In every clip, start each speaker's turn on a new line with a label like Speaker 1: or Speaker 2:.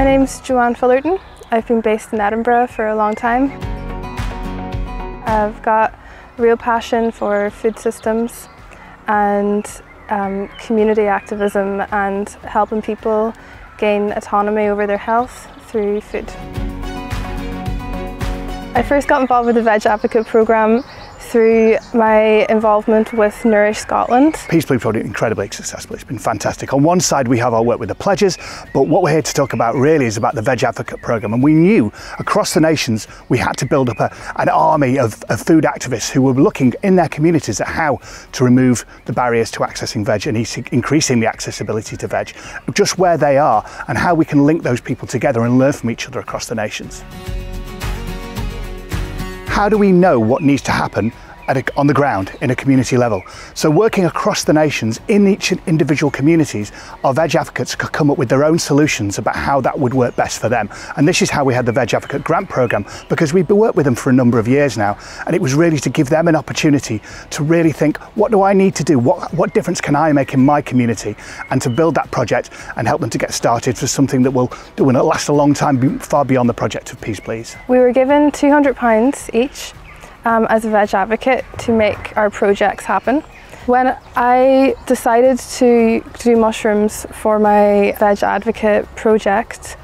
Speaker 1: My name's Joanne Fullerton. I've been based in Edinburgh for a long time. I've got real passion for food systems and um, community activism and helping people gain autonomy over their health through food. I first got involved with the Veg Advocate programme through my involvement with Nourish Scotland.
Speaker 2: Peas Please project incredibly successful. It's been fantastic. On one side we have our work with the pledges, but what we're here to talk about really is about the Veg Advocate programme. And we knew across the nations we had to build up a, an army of, of food activists who were looking in their communities at how to remove the barriers to accessing veg and increasing the accessibility to veg, just where they are and how we can link those people together and learn from each other across the nations how do we know what needs to happen a, on the ground in a community level. So working across the nations in each individual communities, our veg advocates could come up with their own solutions about how that would work best for them. And this is how we had the Veg Advocate Grant Programme because we've worked with them for a number of years now. And it was really to give them an opportunity to really think, what do I need to do? What, what difference can I make in my community? And to build that project and help them to get started for something that will, that will last a long time, far beyond the project of Peas Please.
Speaker 1: We were given £200 each um, as a veg advocate to make our projects happen. When I decided to do mushrooms for my veg advocate project,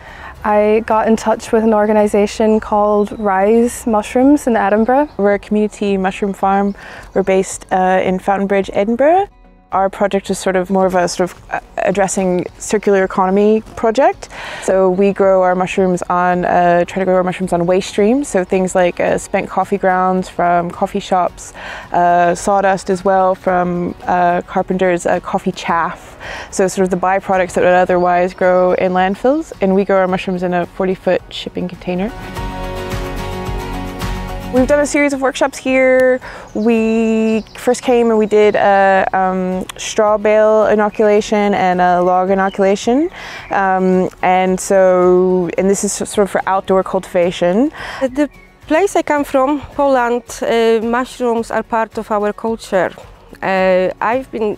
Speaker 1: I got in touch with an organisation called Rise Mushrooms in Edinburgh.
Speaker 3: We're a community mushroom farm. We're based uh, in Fountainbridge, Edinburgh. Our project is sort of more of a sort of uh, addressing circular economy project. So we grow our mushrooms on, uh, try to grow our mushrooms on waste streams. So things like uh, spent coffee grounds from coffee shops, uh, sawdust as well from uh, carpenters, uh, coffee chaff. So sort of the byproducts that would otherwise grow in landfills. And we grow our mushrooms in a 40 foot shipping container. We've done a series of workshops here. We first came and we did a um, straw bale inoculation and a log inoculation. Um, and so, and this is sort of for outdoor cultivation.
Speaker 4: The place I come from, Poland, uh, mushrooms are part of our culture. Uh, I've been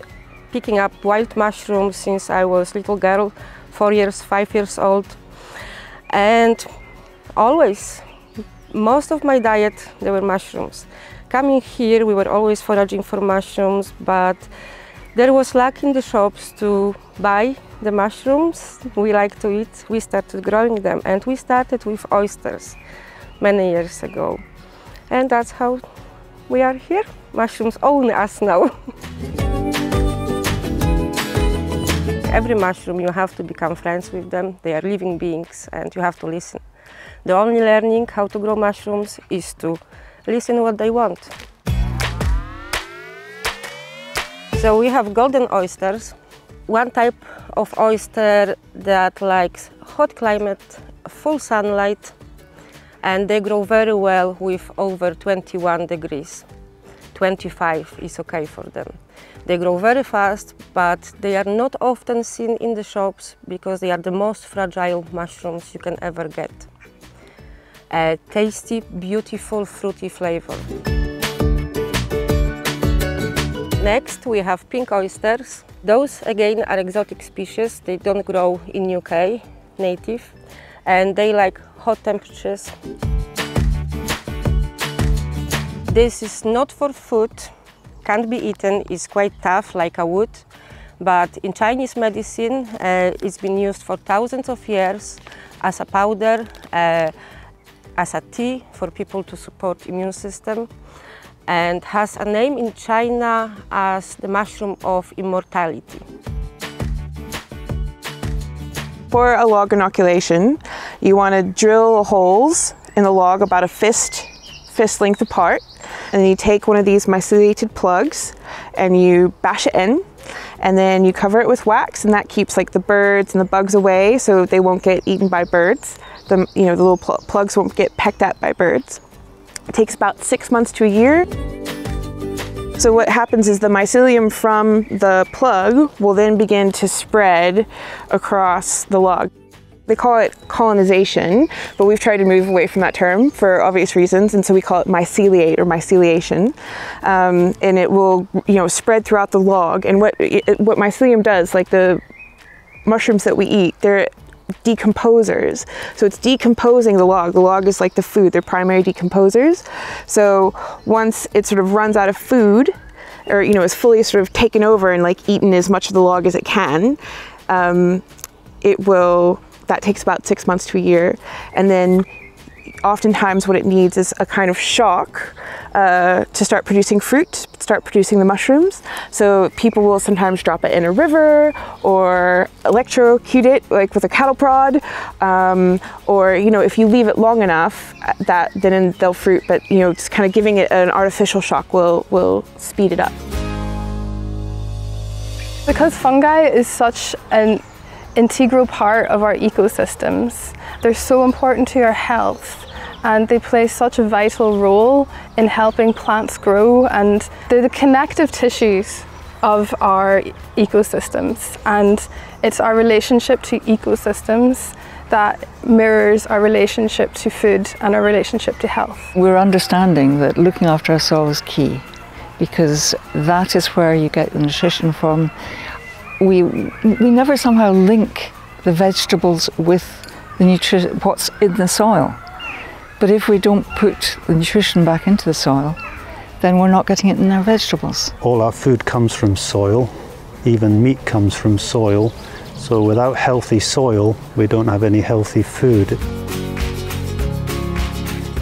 Speaker 4: picking up wild mushrooms since I was little girl, four years, five years old. And always most of my diet, there were mushrooms. Coming here, we were always foraging for mushrooms, but there was lack in the shops to buy the mushrooms we like to eat. We started growing them, and we started with oysters many years ago. And that's how we are here. Mushrooms own us now. Every mushroom, you have to become friends with them. They are living beings, and you have to listen. The only learning how to grow mushrooms is to listen what they want. So we have golden oysters, one type of oyster that likes hot climate, full sunlight, and they grow very well with over 21 degrees. 25 is okay for them. They grow very fast, but they are not often seen in the shops because they are the most fragile mushrooms you can ever get a tasty, beautiful, fruity flavor. Next, we have pink oysters. Those, again, are exotic species. They don't grow in UK, native, and they like hot temperatures. This is not for food, can't be eaten, it's quite tough like a wood, but in Chinese medicine uh, it's been used for thousands of years as a powder, uh, as a tea for people to support immune system and has a name in China as the mushroom of immortality.
Speaker 3: For a log inoculation, you want to drill holes in the log about a fist, fist length apart. And then you take one of these myceliated plugs and you bash it in and then you cover it with wax and that keeps like the birds and the bugs away so they won't get eaten by birds the, you know, the little pl plugs won't get pecked at by birds. It takes about six months to a year. So what happens is the mycelium from the plug will then begin to spread across the log. They call it colonization, but we've tried to move away from that term for obvious reasons, and so we call it myceliate or myceliation. Um, and it will, you know, spread throughout the log. And what it, what mycelium does, like the mushrooms that we eat, they're decomposers. So it's decomposing the log. The log is like the food, they're primary decomposers. So once it sort of runs out of food, or you know, is fully sort of taken over and like eaten as much of the log as it can, um, it will, that takes about six months to a year. And then oftentimes what it needs is a kind of shock uh, to start producing fruit, start producing the mushrooms. So people will sometimes drop it in a river or electrocute it like with a cattle prod. Um, or, you know, if you leave it long enough uh, that then they'll fruit, but you know, just kind of giving it an artificial shock will, will speed it up.
Speaker 1: Because fungi is such an integral part of our ecosystems, they're so important to our health and they play such a vital role in helping plants grow and they're the connective tissues of our ecosystems and it's our relationship to ecosystems that mirrors our relationship to food and our relationship to health.
Speaker 5: We're understanding that looking after our soil is key because that is where you get the nutrition from. We, we never somehow link the vegetables with the nutrition, what's in the soil. But if we don't put the nutrition back into the soil, then we're not getting it in our vegetables.
Speaker 6: All our food comes from soil, even meat comes from soil. So without healthy soil, we don't have any healthy food.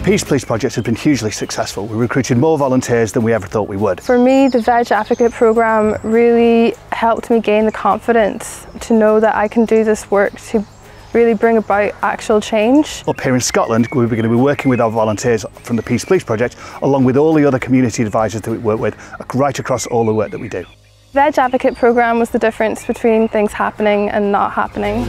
Speaker 2: Peas Please project has been hugely successful. We recruited more volunteers than we ever thought we would.
Speaker 1: For me, the Veg Advocate programme really helped me gain the confidence to know that I can do this work to really bring about actual change.
Speaker 2: Up here in Scotland, we're going to be working with our volunteers from the Peas Please Project, along with all the other community advisors that we work with, right across all the work that we do.
Speaker 1: The Veg Advocate programme was the difference between things happening and not happening.